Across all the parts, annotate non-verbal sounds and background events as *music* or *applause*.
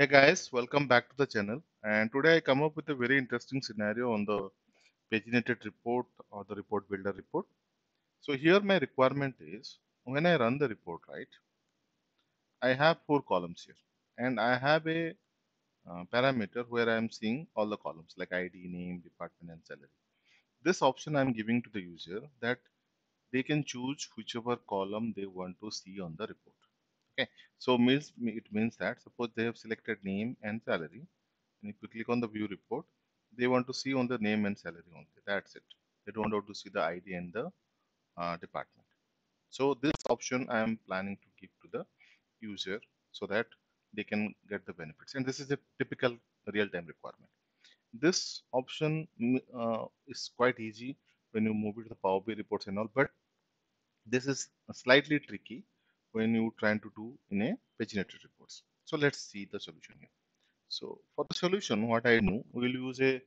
Hey guys, welcome back to the channel. And today I come up with a very interesting scenario on the paginated report or the report builder report. So here my requirement is when I run the report, right? I have four columns here and I have a uh, parameter where I am seeing all the columns like ID, name, department and salary. This option I'm giving to the user that they can choose whichever column they want to see on the report okay. So means it means that suppose they have selected name and salary. And if you click on the view report they want to see on the name and salary only. That's it. They don't want to see the id and the uh, department. So this option i am planning to give to the user so that they can get the benefits. And this is a typical real-time requirement. This option mm, uh, is quite easy when you move it to the Power BI reports and all, but this is slightly tricky when you trying to do in a paginated reports. So let's see the solution here. So for the solution, what I know, we'll use a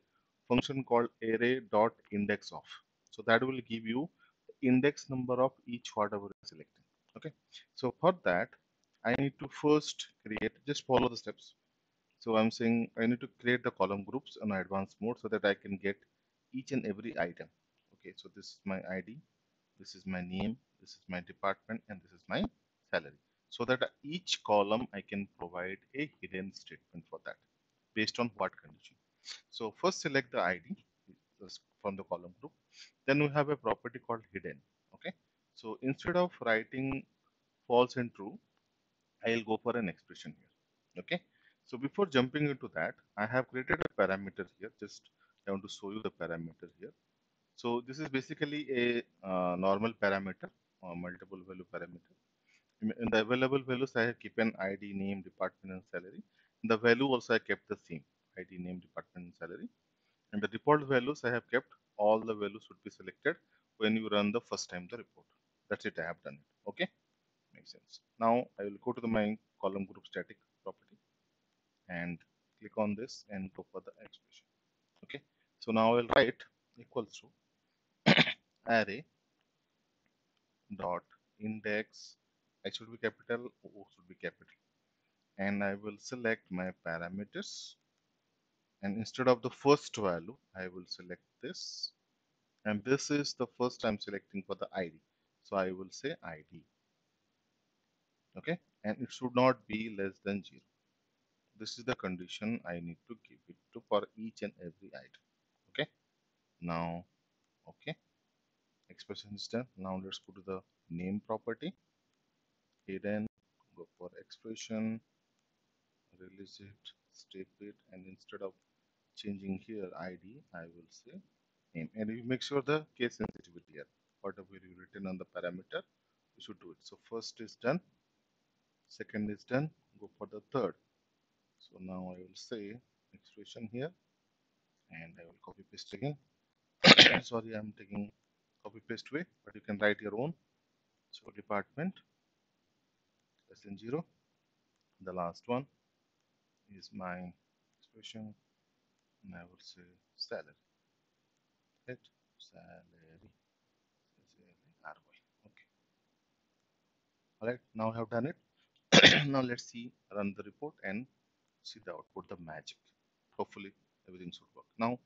function called array dot index of. So that will give you the index number of each whatever you're selecting. Okay. So for that, I need to first create, just follow the steps. So I'm saying I need to create the column groups on advanced mode so that I can get each and every item. Okay, so this is my ID, this is my name, this is my department, and this is my salary so that each column I can provide a hidden statement for that based on what condition. So first select the ID from the column group. Then we have a property called hidden. Okay. So instead of writing false and true, I'll go for an expression here. Okay. So before jumping into that, I have created a parameter here. Just I want to show you the parameter here. So this is basically a uh, normal parameter, or multiple value parameter in the available values I have an ID, name, department and salary. In the value also I kept the same ID, name, department and salary. And the default values I have kept all the values should be selected when you run the first time the report. That's it I have done it. Okay, makes sense. Now I will go to the my column group static property and click on this and go for the expression. Okay, so now I will write equals to *coughs* array dot index I should be capital, O should be capital. And I will select my parameters. And instead of the first value, I will select this. And this is the first I'm selecting for the ID. So I will say ID. Okay. And it should not be less than zero. This is the condition I need to give it to for each and every item. Okay. Now, okay. Expression is done. Now let's go to the name property hidden go for expression release it step it and instead of changing here id i will say name. And you make sure the case sensitivity here. Whatever you written on the parameter you should do it. So first is done. Second is done. Go for the third. So now i will say expression here. And i will copy paste again. *coughs* Sorry i'm taking copy paste way but you can write your own. So department less than 0 the last one is my expression and I will say salary. Right salary. Salary okay. All right now I have done it. *coughs* Now let's see run the report and see the output the magic. Hopefully everything should work. Now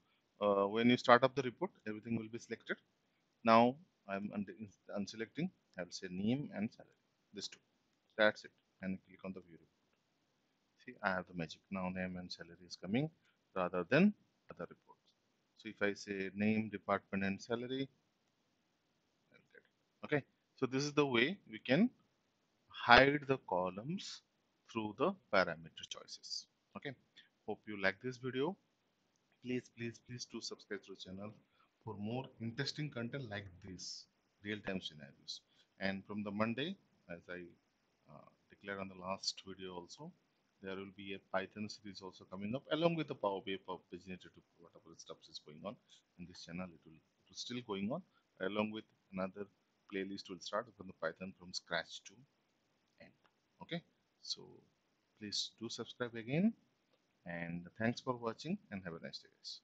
uh, when you start up the report everything will be selected. Now I'm unselecting I will say name and salary. This two that's it. And click on the view report. See I have the magic now name and salary is coming rather than other reports. So if I say name department and salary okay? So this is the way we can hide the columns through the parameter choices. Okay? Hope you like this video. Please please please do subscribe to the channel for more interesting content like this. Real-time scenarios. And from the monday as i Uh, declared on the last video also. There will be a python series also coming up along with the power bi for paginated whatever stuff is going on in this channel it will it will still going on. Along with another playlist will start from the python from scratch to end. Okay? So please do subscribe again and thanks for watching and have a nice day guys